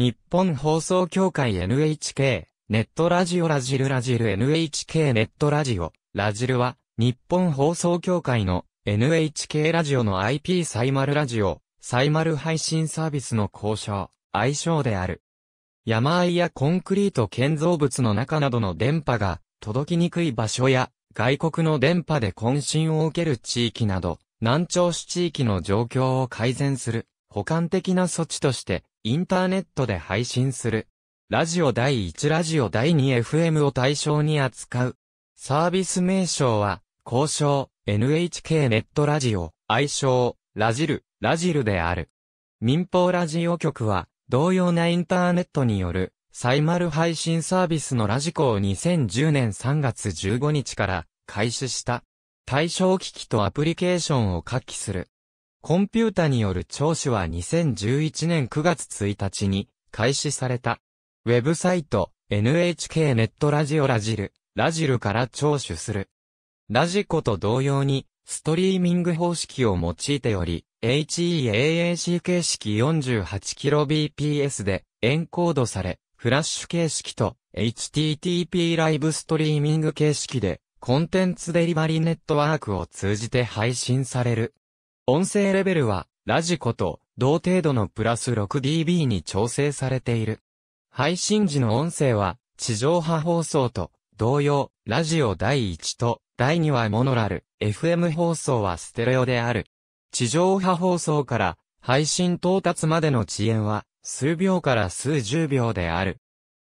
日本放送協会 NHK、ネットラジオラジルラジル NHK ネットラジオ、ラジルは、日本放送協会の NHK ラジオの IP サイマルラジオ、サイマル配信サービスの交渉、愛称である。山あいやコンクリート建造物の中などの電波が届きにくい場所や外国の電波で渾身を受ける地域など、南朝市地域の状況を改善する、補完的な措置として、インターネットで配信する。ラジオ第1ラジオ第 2FM を対象に扱う。サービス名称は、交渉、NHK ネットラジオ、愛称、ラジル、ラジルである。民放ラジオ局は、同様なインターネットによる、サイマル配信サービスのラジコを2010年3月15日から開始した。対象機器とアプリケーションを下記する。コンピュータによる聴取は2011年9月1日に開始された。ウェブサイト NHK ネットラジオラジル、ラジルから聴取する。ラジコと同様にストリーミング方式を用いており、HEAAC 形式 48kbps でエンコードされ、フラッシュ形式と HTTP ライブストリーミング形式でコンテンツデリバリーネットワークを通じて配信される。音声レベルは、ラジコと同程度のプラス 6dB に調整されている。配信時の音声は、地上波放送と同様、ラジオ第1と第2はモノラル、FM 放送はステレオである。地上波放送から配信到達までの遅延は数秒から数十秒である。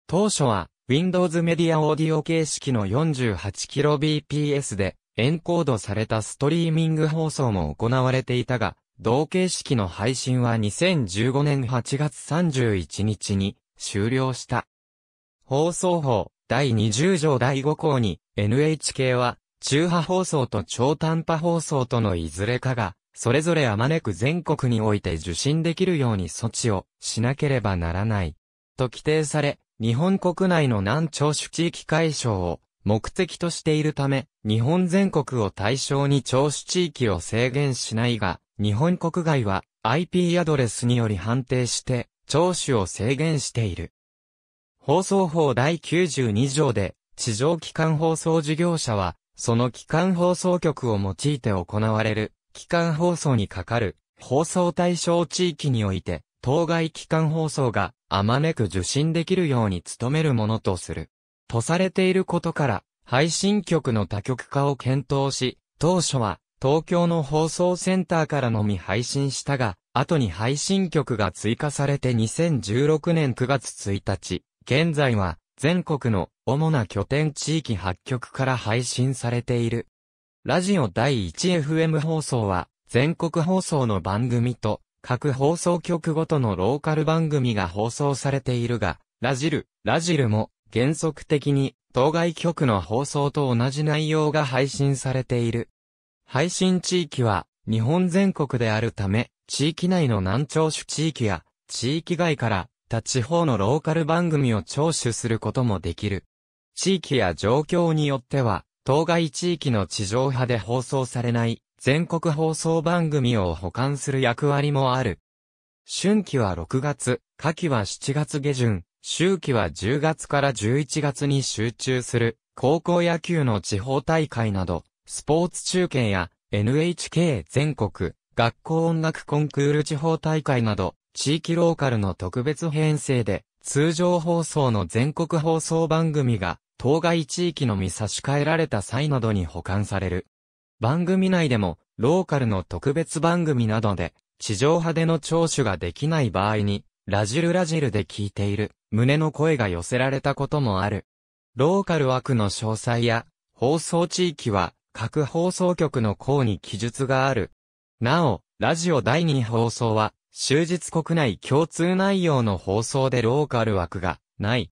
当初は Windows Media Audio 形式の 48kbps でエンコードされたストリーミング放送も行われていたが、同形式の配信は2015年8月31日に終了した。放送法第20条第5項に NHK は中波放送と超短波放送とのいずれかがそれぞれあまねく全国において受信できるように措置をしなければならない。と規定され、日本国内の南朝主地域解消を目的としているため、日本全国を対象に聴取地域を制限しないが、日本国外は IP アドレスにより判定して聴取を制限している。放送法第92条で、地上機関放送事業者は、その機関放送局を用いて行われる、機関放送にかかる、放送対象地域において、当該機関放送が、あまねく受信できるように努めるものとする。とされていることから、配信局の多極化を検討し、当初は、東京の放送センターからのみ配信したが、後に配信局が追加されて2016年9月1日、現在は全国の主な拠点地域8局から配信されている。ラジオ第 1FM 放送は全国放送の番組と各放送局ごとのローカル番組が放送されているが、ラジル、ラジルも原則的に当該局の放送と同じ内容が配信されている。配信地域は日本全国であるため、地域内の南朝主地域や地域外から他地方のローカル番組を聴取することもできる。地域や状況によっては、当該地域の地上波で放送されない全国放送番組を保管する役割もある。春季は6月、夏季は7月下旬、秋季は10月から11月に集中する、高校野球の地方大会など、スポーツ中継や NHK 全国、学校音楽コンクール地方大会など、地域ローカルの特別編成で、通常放送の全国放送番組が、当該地域のみ差し替えられた際などに保管される。番組内でも、ローカルの特別番組などで、地上波での聴取ができない場合に、ラジルラジルで聞いている、胸の声が寄せられたこともある。ローカル枠の詳細や、放送地域は、各放送局の項に記述がある。なお、ラジオ第2放送は、終日国内共通内容の放送でローカル枠がない。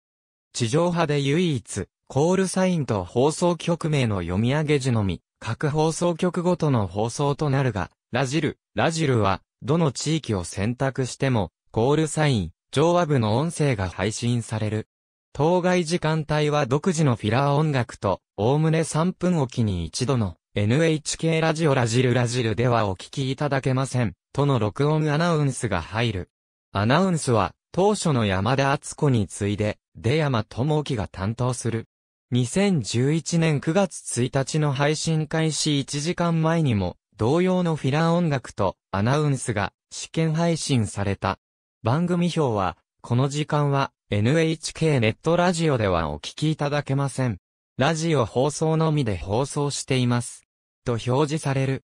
地上波で唯一、コールサインと放送局名の読み上げ時のみ、各放送局ごとの放送となるが、ラジル、ラジルは、どの地域を選択しても、コールサイン、上和部の音声が配信される。当該時間帯は独自のフィラー音楽と、おおむね3分おきに一度の NHK ラジオラジルラジルではお聞きいただけません、との録音アナウンスが入る。アナウンスは、当初の山田敦子に次いで、出山智樹が担当する。2011年9月1日の配信開始1時間前にも、同様のフィラー音楽とアナウンスが試験配信された。番組表は、この時間は NHK ネットラジオではお聞きいただけません。ラジオ放送のみで放送しています。と表示される。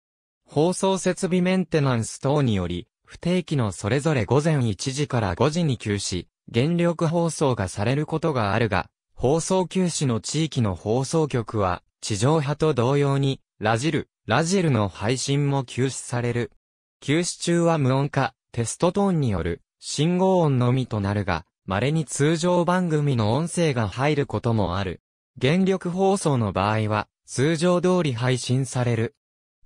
放送設備メンテナンス等により、不定期のそれぞれ午前1時から5時に休止、原力放送がされることがあるが、放送休止の地域の放送局は、地上波と同様に、ラジル、ラジルの配信も休止される。休止中は無音化、テストトーンによる、信号音のみとなるが、稀に通常番組の音声が入ることもある。原力放送の場合は、通常通り配信される。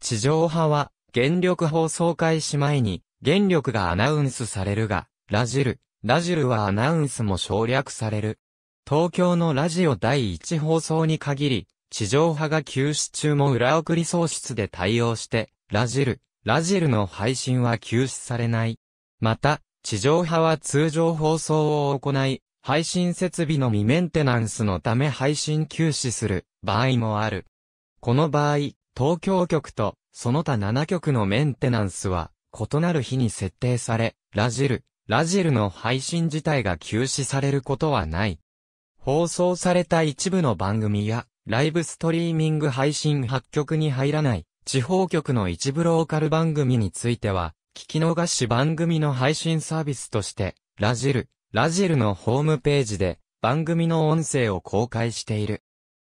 地上波は、原力放送開始前に、原力がアナウンスされるが、ラジル、ラジルはアナウンスも省略される。東京のラジオ第1放送に限り、地上波が休止中も裏送り送出で対応して、ラジル、ラジルの配信は休止されない。また、地上波は通常放送を行い、配信設備の未メンテナンスのため配信休止する場合もある。この場合、東京局とその他7局のメンテナンスは異なる日に設定され、ラジル、ラジルの配信自体が休止されることはない。放送された一部の番組や、ライブストリーミング配信8局に入らない、地方局の一部ローカル番組については、聞き逃し番組の配信サービスとして、ラジル、ラジルのホームページで、番組の音声を公開している。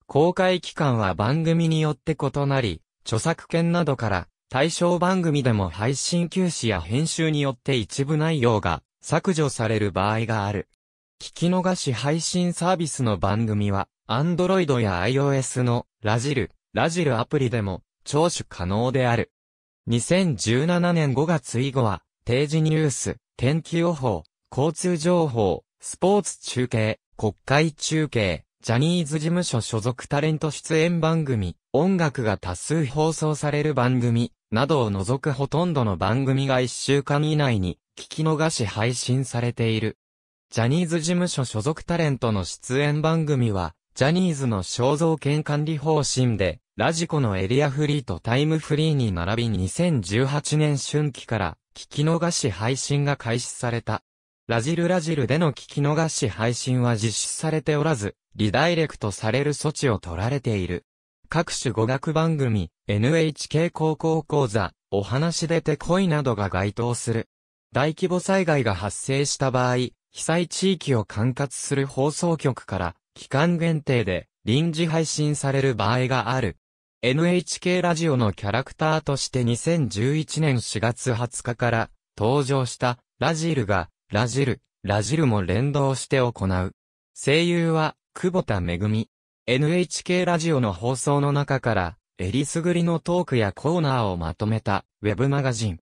公開期間は番組によって異なり、著作権などから対象番組でも配信休止や編集によって一部内容が削除される場合がある。聞き逃し配信サービスの番組は、Android や iOS のラジル、ラジルアプリでも聴取可能である。2017年5月以後は、定時ニュース、天気予報、交通情報、スポーツ中継、国会中継、ジャニーズ事務所所属タレント出演番組、音楽が多数放送される番組、などを除くほとんどの番組が1週間以内に聞き逃し配信されている。ジャニーズ事務所所属タレントの出演番組は、ジャニーズの肖像権管理方針で、ラジコのエリアフリーとタイムフリーに並び2018年春季から聞き逃し配信が開始された。ラジルラジルでの聞き逃し配信は実施されておらず、リダイレクトされる措置を取られている。各種語学番組、NHK 高校講座、お話出てこいなどが該当する。大規模災害が発生した場合、被災地域を管轄する放送局から、期間限定で臨時配信される場合がある。NHK ラジオのキャラクターとして2011年4月20日から登場したラジルが、ラジル、ラジルも連動して行う。声優は、久保田めぐみ。NHK ラジオの放送の中から、えりすぐりのトークやコーナーをまとめた、ウェブマガジン。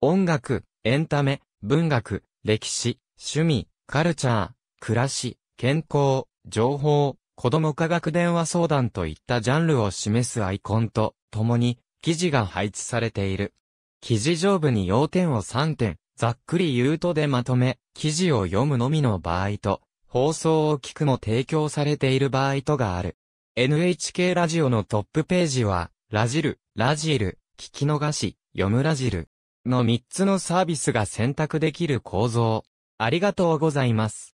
音楽、エンタメ、文学、歴史、趣味、カルチャー、暮らし、健康、情報、子供科学電話相談といったジャンルを示すアイコンと、共に、記事が配置されている。記事上部に要点を3点、ざっくり言うとでまとめ、記事を読むのみの場合と、放送を聞くも提供されている場合とがある。NHK ラジオのトップページは、ラジル、ラジル、聞き逃し、読むラジルの3つのサービスが選択できる構造。ありがとうございます。